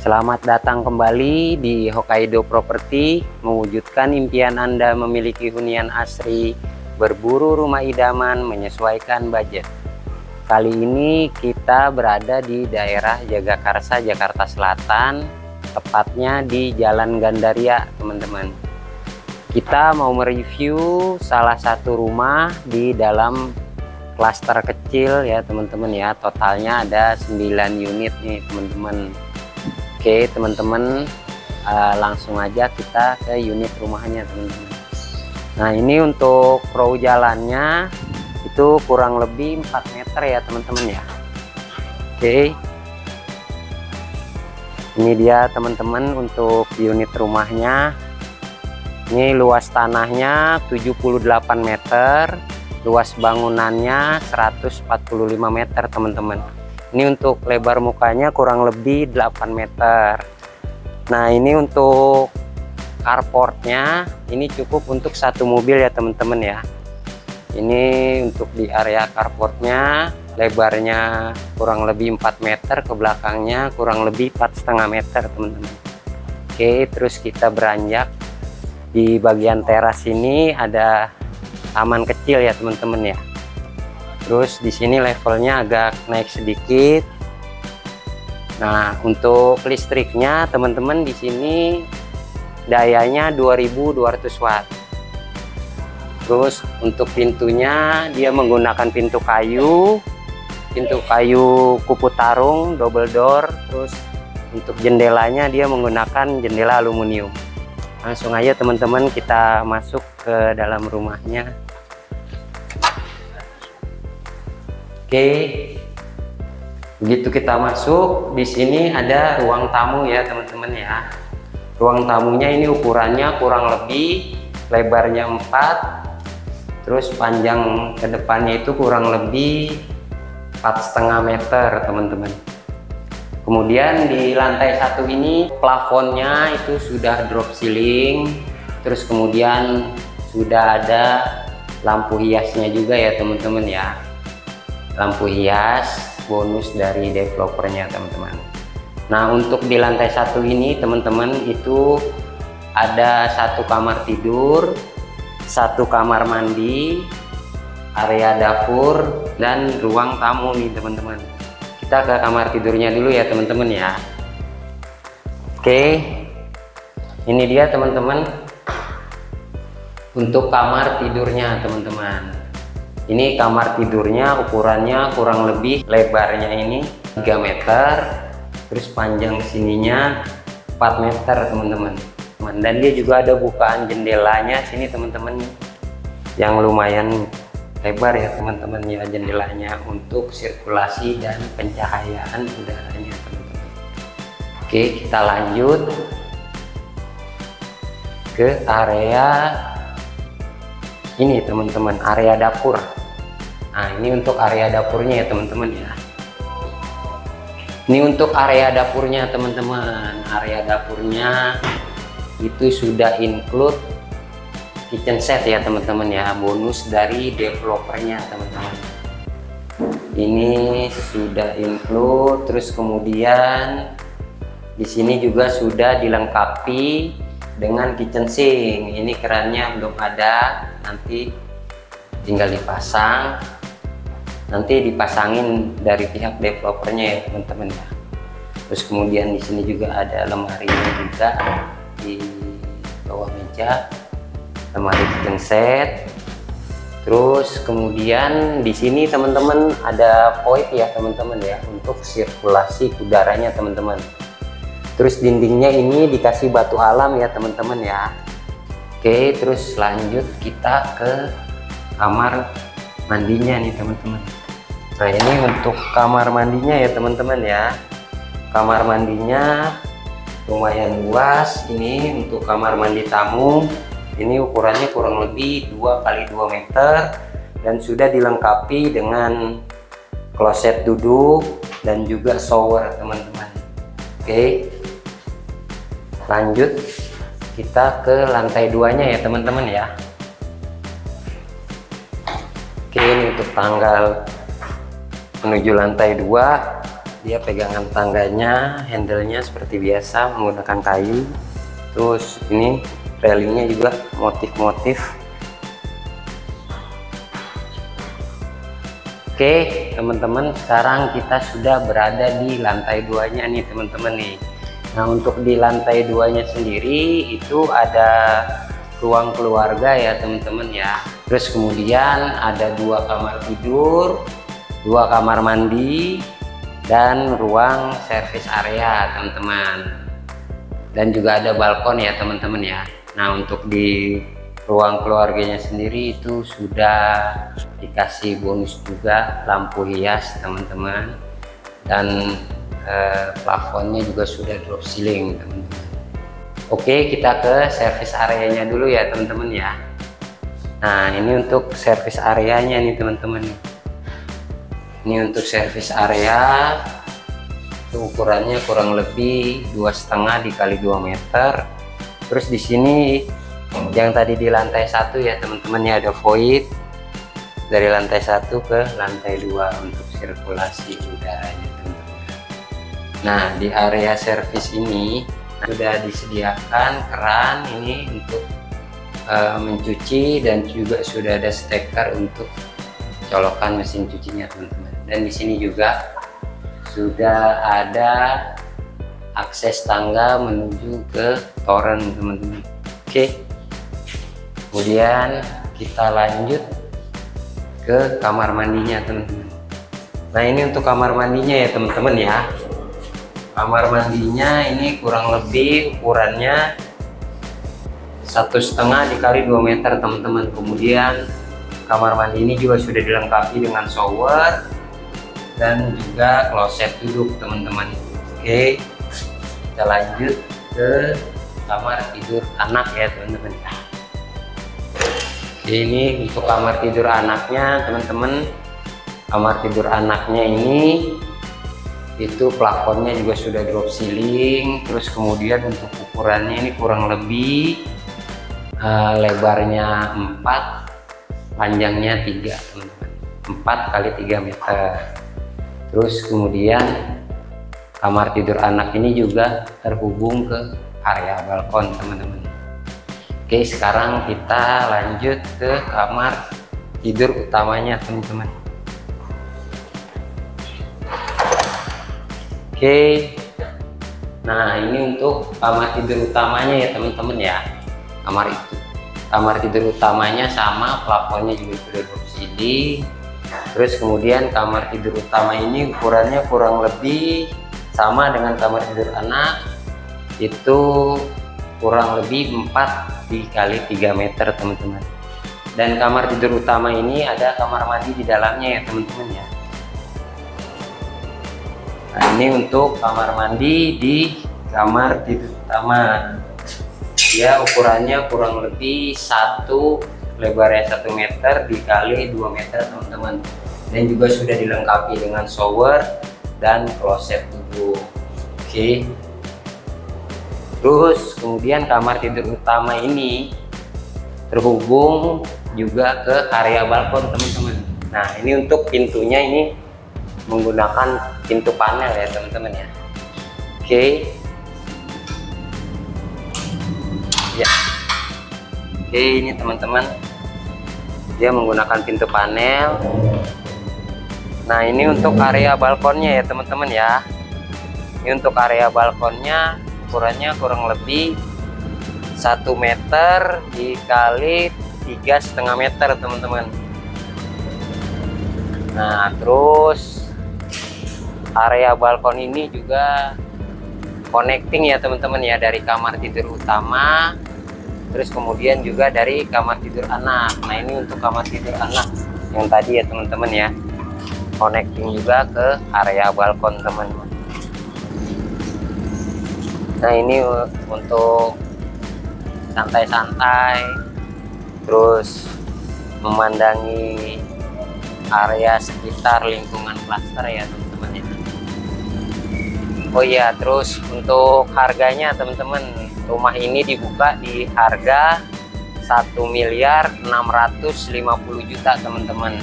Selamat datang kembali di Hokkaido Property, mewujudkan impian Anda memiliki hunian asri, berburu rumah idaman menyesuaikan budget. Kali ini kita berada di daerah Jagakarsa, Jakarta Selatan, tepatnya di Jalan Gandaria, teman-teman. Kita mau mereview salah satu rumah di dalam klaster kecil ya, teman-teman ya. Totalnya ada 9 unit nih, teman-teman Oke teman-teman uh, langsung aja kita ke unit rumahnya teman-teman. Nah ini untuk row jalannya itu kurang lebih 4 meter ya teman-teman ya. Oke. Ini dia teman-teman untuk unit rumahnya. Ini luas tanahnya 78 meter luas bangunannya 145 meter teman-teman ini untuk lebar mukanya kurang lebih 8 meter. Nah ini untuk carportnya ini cukup untuk satu mobil ya teman-teman ya. Ini untuk di area carportnya lebarnya kurang lebih 4 meter ke belakangnya kurang lebih empat setengah meter teman-teman. Oke terus kita beranjak. Di bagian teras ini ada taman kecil ya teman-teman ya terus di sini levelnya agak naik sedikit. Nah untuk listriknya teman-teman di sini dayanya 2200 watt. Terus untuk pintunya dia menggunakan pintu kayu pintu kayu kupu tarung double door. Terus untuk jendelanya dia menggunakan jendela aluminium. Langsung aja teman-teman kita masuk ke dalam rumahnya Oke. Begitu kita masuk, di sini ada ruang tamu ya, teman-teman ya. Ruang tamunya ini ukurannya kurang lebih lebarnya 4 terus panjang ke depannya itu kurang lebih empat setengah meter teman-teman kemudian di lantai satu ini plafonnya itu sudah drop ceiling terus kemudian sudah ada lampu hiasnya juga ya teman-teman ya lampu hias bonus dari developernya teman-teman. Nah untuk di lantai satu ini teman-teman itu ada satu kamar tidur satu kamar mandi area dapur dan ruang tamu nih teman-teman. Kita ke kamar tidurnya dulu ya teman-teman ya. Oke. Ini dia teman-teman untuk kamar tidurnya teman-teman ini kamar tidurnya ukurannya kurang lebih lebarnya ini 3 meter terus panjang sininya 4 meter teman-teman. Dan dia juga ada bukaan jendelanya sini teman-teman. Yang lumayan lebar ya teman-teman ya jendelanya untuk sirkulasi dan pencahayaan udaranya teman-teman. Oke kita lanjut ke area ini teman-teman area dapur Nah ini untuk area dapurnya ya teman-teman ya. Ini untuk area dapurnya teman-teman. Area dapurnya itu sudah include kitchen set ya teman-teman ya. Bonus dari developernya teman-teman. Ini sudah include terus kemudian di sini juga sudah dilengkapi dengan kitchen sink. Ini kerannya belum ada nanti tinggal dipasang nanti dipasangin dari pihak developernya ya teman-teman. Ya terus kemudian di sini juga ada lemari juga di bawah meja. Lemari kitchen set. Terus kemudian di sini teman-teman ada void ya teman-teman ya untuk sirkulasi udaranya teman-teman. Terus dindingnya ini dikasih batu alam ya teman-teman ya. Oke terus lanjut kita ke kamar mandinya nih teman-teman. Nah ini untuk kamar mandinya ya teman-teman ya. Kamar mandinya lumayan luas. Ini untuk kamar mandi tamu. Ini ukurannya kurang lebih 2 kali 2 meter dan sudah dilengkapi dengan kloset duduk dan juga shower teman-teman. Oke. Lanjut. Kita ke lantai duanya ya teman-teman ya oke ini untuk tanggal menuju lantai 2 dia pegangan tangganya handle-nya seperti biasa menggunakan kayu. Terus ini railingnya juga motif-motif. Oke teman-teman sekarang kita sudah berada di lantai duanya nih teman-teman nih. Nah untuk di lantai duanya sendiri itu ada ruang keluarga ya teman-teman ya terus kemudian ada dua kamar tidur dua kamar mandi dan ruang service area teman-teman. Dan juga ada balkon ya teman-teman ya. Nah untuk di ruang keluarganya sendiri itu sudah dikasih bonus juga lampu hias teman-teman. Dan eh, plafonnya juga sudah drop ceiling teman-teman. Oke kita ke service areanya dulu ya teman-teman ya nah ini untuk service areanya nih teman-teman. Ini untuk service area itu ukurannya kurang lebih dua setengah dikali 2 meter. Terus di sini yang tadi di lantai satu ya teman-teman ya ada void. Dari lantai satu ke lantai dua untuk sirkulasi udaranya teman-teman. Nah di area servis ini sudah disediakan keran ini untuk uh, mencuci dan juga sudah ada steker untuk colokan mesin cucinya teman-teman. Dan di sini juga sudah ada akses tangga menuju ke toren teman-teman. Oke. Kemudian kita lanjut ke kamar mandinya teman-teman. Nah ini untuk kamar mandinya ya teman-teman ya. Kamar mandinya ini kurang lebih ukurannya satu setengah dikali 2 meter teman-teman. Kemudian kamar mandi ini juga sudah dilengkapi dengan shower dan juga kloset duduk teman-teman. Oke kita lanjut ke kamar tidur anak ya teman-teman. Ini untuk kamar tidur anaknya teman-teman. Kamar tidur anaknya ini itu plafonnya juga sudah drop ceiling. Terus kemudian untuk ukurannya ini kurang lebih uh, lebarnya 4 panjangnya 3 teman-teman 4 kali 3 meter. Terus kemudian kamar tidur anak ini juga terhubung ke area balkon teman-teman. Oke sekarang kita lanjut ke kamar tidur utamanya teman-teman. Oke. Nah ini untuk kamar tidur utamanya ya teman-teman ya kamar itu. Kamar tidur utamanya sama plafonnya juga sudah bersih terus kemudian kamar tidur utama ini ukurannya kurang lebih sama dengan kamar tidur anak. Itu kurang lebih 4 dikali 3 meter teman-teman. Dan kamar tidur utama ini ada kamar mandi di dalamnya ya teman-teman ya. Nah ini untuk kamar mandi di kamar tidur utama ya ukurannya kurang lebih satu lebarnya satu meter dikali 2 meter teman-teman. Dan juga sudah dilengkapi dengan shower dan kloset duduk oke. Terus kemudian kamar tidur utama ini terhubung juga ke area balkon teman-teman. Nah ini untuk pintunya ini menggunakan pintu panel ya teman-teman ya. Oke. okay. Ya. Oke ini teman-teman. Dia menggunakan pintu panel. Nah ini untuk area balkonnya ya teman-teman ya. Ini untuk area balkonnya ukurannya kurang lebih satu meter dikali tiga setengah meter teman-teman. Nah terus area balkon ini juga connecting ya teman-teman ya dari kamar tidur utama terus kemudian juga dari kamar tidur anak. Nah ini untuk kamar tidur anak yang tadi ya teman-teman ya. Connecting juga ke area balkon teman-teman. Nah ini untuk santai-santai terus memandangi area sekitar lingkungan klaster ya teman-teman ya. Oh iya terus untuk harganya teman-teman rumah ini dibuka di harga 1 miliar 650 juta teman-teman.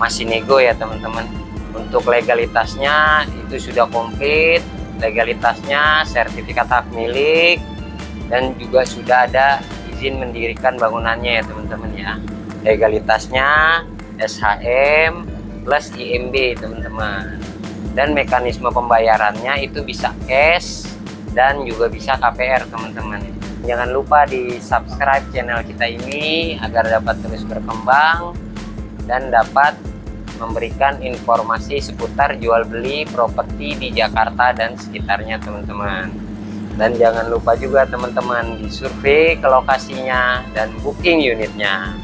Masih nego ya teman-teman. Untuk legalitasnya itu sudah komplit. Legalitasnya sertifikat hak milik dan juga sudah ada izin mendirikan bangunannya ya teman-teman ya. Legalitasnya SHM plus IMB teman-teman. Dan mekanisme pembayarannya itu bisa cash dan juga bisa KPR teman-teman. Jangan lupa di subscribe channel kita ini agar dapat terus berkembang dan dapat memberikan informasi seputar jual beli properti di Jakarta dan sekitarnya teman-teman. Dan jangan lupa juga teman-teman disurvei ke lokasinya dan booking unitnya